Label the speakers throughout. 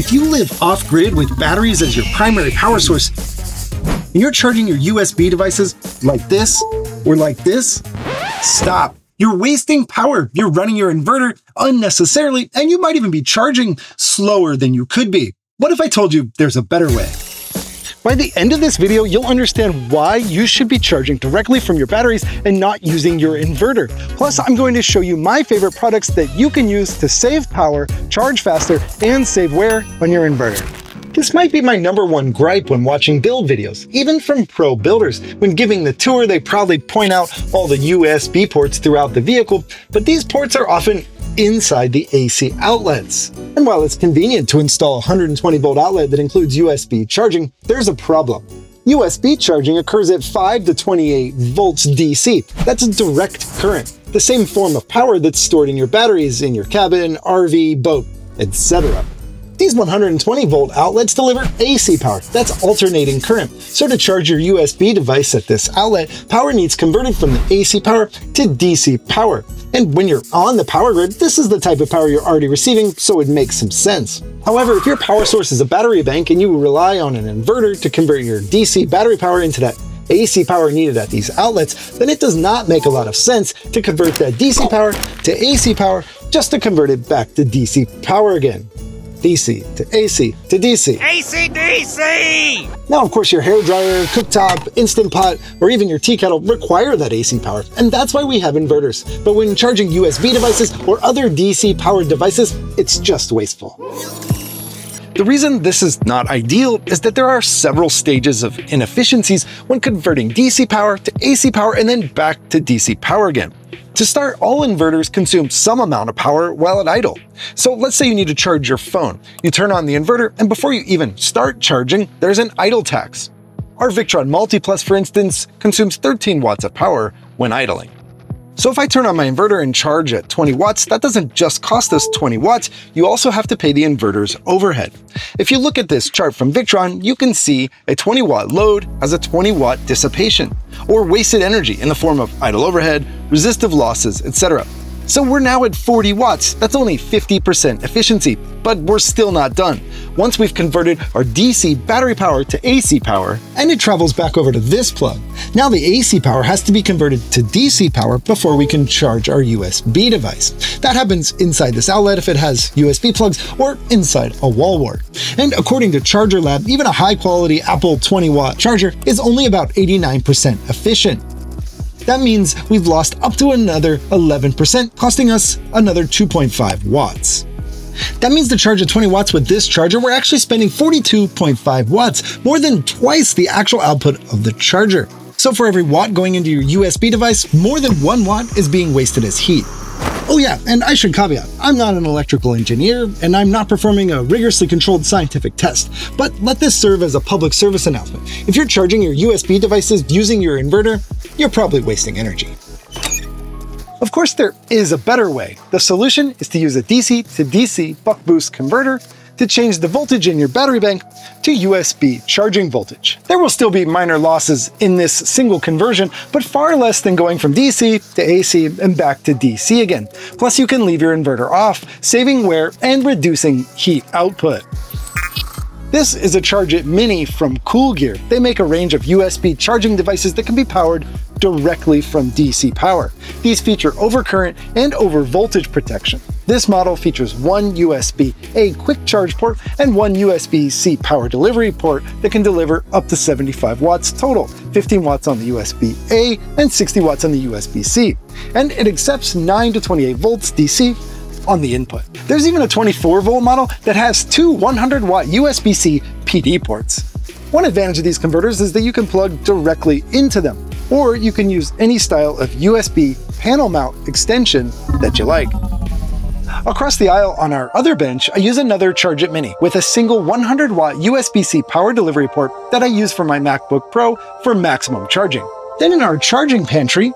Speaker 1: If you live off grid with batteries as your primary power source, and you're charging your USB devices like this or like this, stop. You're wasting power. You're running your inverter unnecessarily, and you might even be charging slower than you could be. What if I told you there's a better way? By the end of this video, you'll understand why you should be charging directly from your batteries and not using your inverter. Plus, I'm going to show you my favorite products that you can use to save power, charge faster, and save wear on your inverter. This might be my number one gripe when watching build videos, even from pro builders. When giving the tour, they proudly point out all the USB ports throughout the vehicle, but these ports are often inside the AC outlets. And while it's convenient to install a 120 volt outlet that includes USB charging, there's a problem. USB charging occurs at 5 to 28 volts DC. That's a direct current, the same form of power that's stored in your batteries in your cabin, RV, boat, etc. These 120 volt outlets deliver AC power, that's alternating current. So to charge your USB device at this outlet, power needs converted from the AC power to DC power. And when you're on the power grid, this is the type of power you're already receiving, so it makes some sense. However, if your power source is a battery bank and you rely on an inverter to convert your DC battery power into that AC power needed at these outlets, then it does not make a lot of sense to convert that DC power to AC power just to convert it back to DC power again. DC to AC to DC.
Speaker 2: AC DC!
Speaker 1: Now, of course, your hair dryer, cooktop, instant pot, or even your tea kettle require that AC power, and that's why we have inverters. But when charging USB devices or other DC powered devices, it's just wasteful. The reason this is not ideal is that there are several stages of inefficiencies when converting DC power to AC power and then back to DC power again. To start, all inverters consume some amount of power while at idle. So let's say you need to charge your phone. You turn on the inverter, and before you even start charging, there's an idle tax. Our Victron MultiPlus, for instance, consumes 13 watts of power when idling. So if I turn on my inverter and charge at 20 watts, that doesn't just cost us 20 watts, you also have to pay the inverter's overhead. If you look at this chart from Victron, you can see a 20 watt load has a 20 watt dissipation, or wasted energy in the form of idle overhead, resistive losses, etc. So we're now at 40 watts. That's only 50% efficiency, but we're still not done. Once we've converted our DC battery power to AC power, and it travels back over to this plug, now the AC power has to be converted to DC power before we can charge our USB device. That happens inside this outlet if it has USB plugs or inside a wall wart. And according to Charger Lab, even a high quality Apple 20 watt charger is only about 89% efficient. That means we've lost up to another 11%, costing us another 2.5 watts. That means to charge at 20 watts with this charger, we're actually spending 42.5 watts, more than twice the actual output of the charger. So for every watt going into your USB device, more than one watt is being wasted as heat. Oh yeah, and I should caveat, I'm not an electrical engineer, and I'm not performing a rigorously controlled scientific test, but let this serve as a public service announcement. If you're charging your USB devices using your inverter, you're probably wasting energy. Of course, there is a better way. The solution is to use a DC to DC buck boost converter to change the voltage in your battery bank to USB charging voltage. There will still be minor losses in this single conversion, but far less than going from DC to AC and back to DC again. Plus you can leave your inverter off, saving wear and reducing heat output. This is a ChargeIt Mini from Cool Gear. They make a range of USB charging devices that can be powered directly from DC power. These feature overcurrent and overvoltage protection. This model features one USB-A quick charge port and one USB-C power delivery port that can deliver up to 75 watts total, 15 watts on the USB-A and 60 watts on the USB-C. And it accepts 9 to 28 volts DC on the input. There's even a 24 volt model that has two 100 watt USB-C PD ports. One advantage of these converters is that you can plug directly into them, or you can use any style of USB panel mount extension that you like. Across the aisle on our other bench, I use another ChargeIt Mini with a single 100 watt USB-C power delivery port that I use for my MacBook Pro for maximum charging. Then in our charging pantry,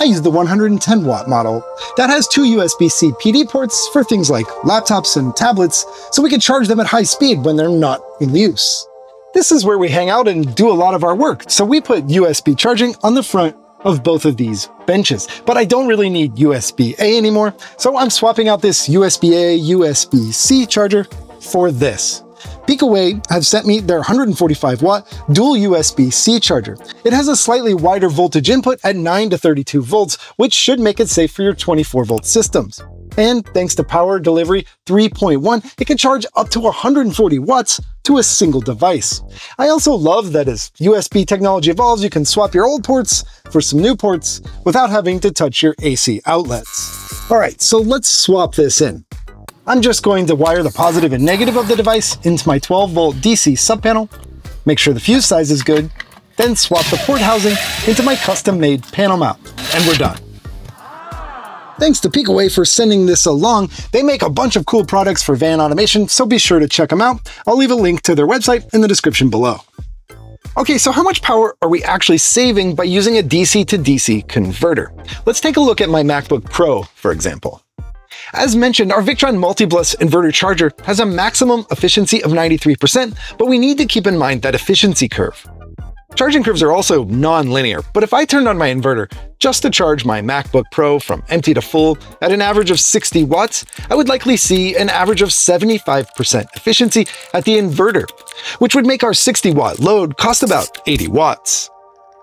Speaker 1: I use the 110 watt model. That has two USB-C PD ports for things like laptops and tablets, so we can charge them at high speed when they're not in use. This is where we hang out and do a lot of our work, so we put USB charging on the front of both of these benches. But I don't really need USB-A anymore, so I'm swapping out this USB-A, USB-C charger for this. Pekaway have sent me their 145 watt dual USB-C charger. It has a slightly wider voltage input at 9 to 32 volts, which should make it safe for your 24 volt systems. And thanks to Power Delivery 3.1, it can charge up to 140 watts to a single device. I also love that as USB technology evolves, you can swap your old ports for some new ports without having to touch your AC outlets. All right, so let's swap this in. I'm just going to wire the positive and negative of the device into my 12 volt DC sub panel, make sure the fuse size is good, then swap the port housing into my custom made panel mount, and we're done. Thanks to Pekaway for sending this along. They make a bunch of cool products for van automation, so be sure to check them out. I'll leave a link to their website in the description below. Okay, so how much power are we actually saving by using a DC to DC converter? Let's take a look at my MacBook Pro, for example. As mentioned, our Victron MultiPlus inverter charger has a maximum efficiency of 93%, but we need to keep in mind that efficiency curve. Charging curves are also non-linear, but if I turned on my inverter just to charge my MacBook Pro from empty to full at an average of 60 watts, I would likely see an average of 75% efficiency at the inverter, which would make our 60 watt load cost about 80 watts.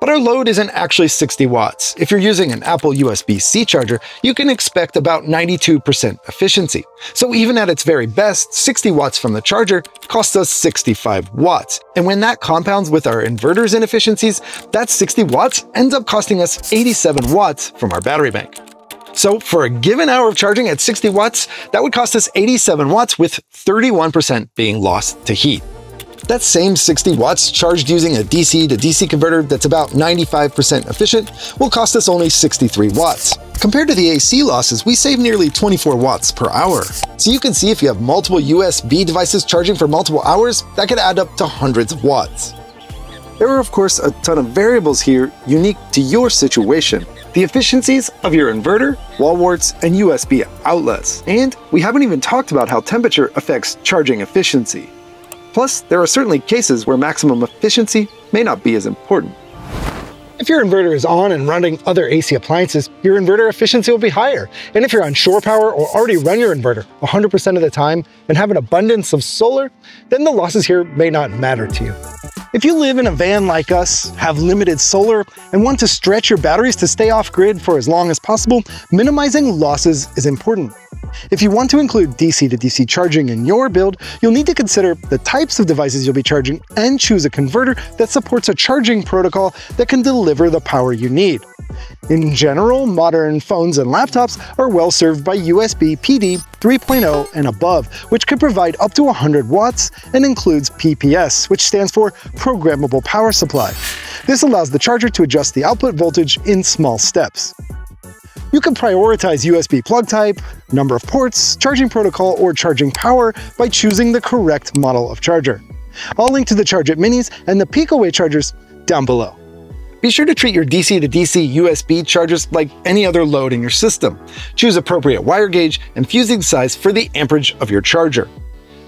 Speaker 1: But our load isn't actually 60 watts. If you're using an Apple USB-C charger, you can expect about 92% efficiency. So even at its very best, 60 watts from the charger costs us 65 watts. And when that compounds with our inverter's inefficiencies, that 60 watts ends up costing us 87 watts from our battery bank. So for a given hour of charging at 60 watts, that would cost us 87 watts with 31% being lost to heat. That same 60 watts charged using a DC to DC converter that's about 95% efficient will cost us only 63 watts. Compared to the AC losses, we save nearly 24 watts per hour. So you can see if you have multiple USB devices charging for multiple hours, that could add up to hundreds of watts. There are of course a ton of variables here unique to your situation. The efficiencies of your inverter, wall warts, and USB outlets. And we haven't even talked about how temperature affects charging efficiency. Plus, there are certainly cases where maximum efficiency may not be as important. If your inverter is on and running other AC appliances, your inverter efficiency will be higher. And if you're on shore power or already run your inverter 100% of the time and have an abundance of solar, then the losses here may not matter to you. If you live in a van like us, have limited solar, and want to stretch your batteries to stay off grid for as long as possible, minimizing losses is important. If you want to include DC to DC charging in your build, you'll need to consider the types of devices you'll be charging and choose a converter that supports a charging protocol that can deliver the power you need. In general, modern phones and laptops are well served by USB PD 3.0 and above, which can provide up to 100 watts and includes PPS, which stands for Programmable Power Supply. This allows the charger to adjust the output voltage in small steps. You can prioritize USB plug type, number of ports, charging protocol, or charging power by choosing the correct model of charger. I'll link to the ChargeIt Minis and the Pekaway chargers down below. Be sure to treat your DC to DC USB chargers like any other load in your system. Choose appropriate wire gauge and fusing size for the amperage of your charger.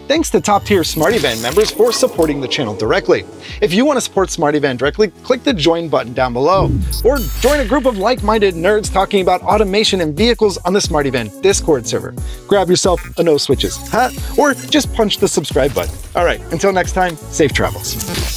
Speaker 1: Thanks to top-tier SmartyVan members for supporting the channel directly. If you want to support SmartyVan directly, click the join button down below. Or join a group of like-minded nerds talking about automation and vehicles on the SmartyVan Discord server. Grab yourself a no switches hat, or just punch the subscribe button. All right, until next time, safe travels.